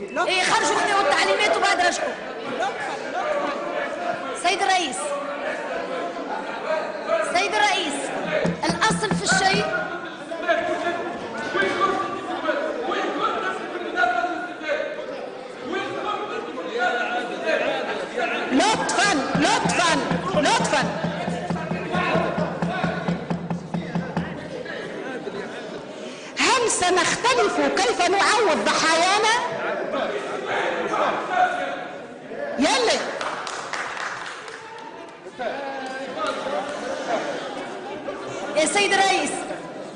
إيه خرجوا خذوا التعليمات وبعد رجعوا. سيد الرئيس. سيد الرئيس الأصل في الشيء لطفا لطفا لطفا هل سنختلف كيف نعوض ضحايانا؟ يلا. يا سيد الرئيس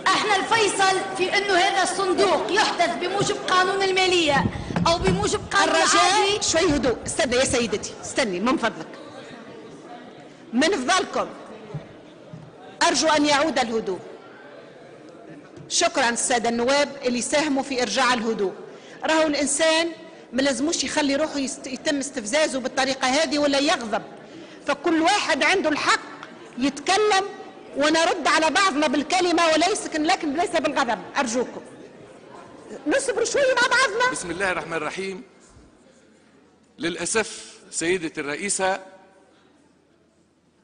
إحنا الفيصل في انه هذا الصندوق يحدث بموجب قانون المالية أو بموجب قانون الرجاء شوي هدوء. استنى يا سيدتي استني من فضلك. من فضلكم أرجو أن يعود الهدوء. شكرا السادة النواب اللي ساهموا في إرجاع الهدوء. راهو الإنسان ما لازموش يخلي روحه. يتم استفزازه بالطريقة هذه ولا يغضب. فكل واحد عنده الحق يتكلم ونرد على بعضنا بالكلمة وليس لكن ليس بالغضب. أرجوكم. نصبر شوي مع بعضنا. بسم الله الرحمن الرحيم. للأسف سيدة الرئيسة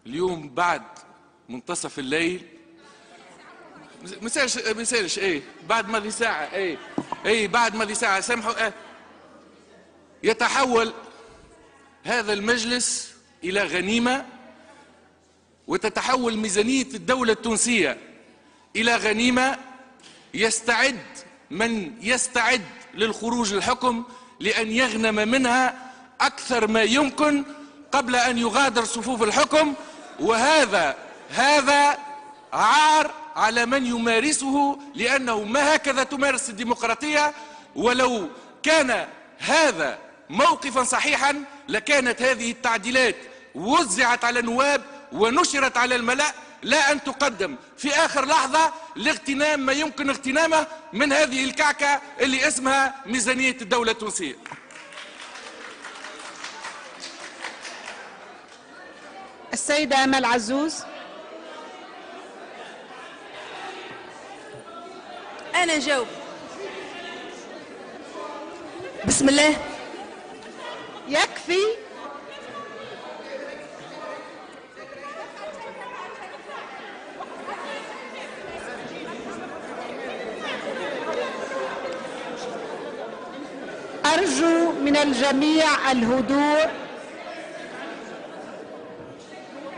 اليوم بعد منتصف الليل مساش مساش إيه بعد ماضي ساعة إيه. إيه بعد ماضي ساعة سامحوا إيه يتحول هذا المجلس إلى غنيمة وتتحول ميزانية الدولة التونسية إلى غنيمة يستعد من يستعد للخروج للحكم لأن يغنم منها أكثر ما يمكن قبل أن يغادر صفوف الحكم. وهذا هذا عار على من يمارسه لأنه ما هكذا تمارس الديمقراطية؟ ولو كان هذا موقفا صحيحا لكانت هذه التعديلات وزعت على النواب ونشرت على الملأ لا أن تقدم. في آخر لحظة لاغتنام ما يمكن اغتنامه من هذه الكعكة اللي اسمها ميزانية الدولة التونسية. السيدة أمل عزوز. أنا جاوب. بسم الله. يكفي. أرجو من الجميع الهدوء.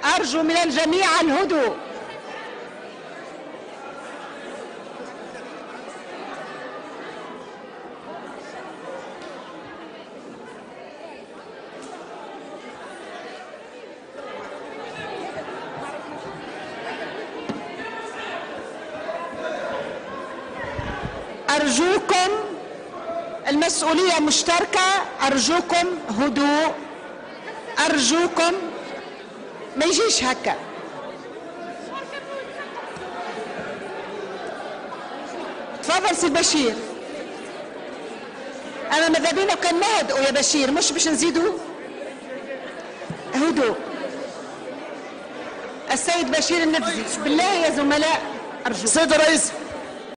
أرجو من الجميع الهدوء. أرجوكم المسؤولية مشتركة أرجوكم هدوء أرجوكم ما يجيش هكا. تفضل سي بشير أنا ماذا بينا كان نهدئوا يا بشير مش باش نزيدوا هدوء. السيد بشير النبزي بالله يا زملاء أرجوكم. سيد الرئيس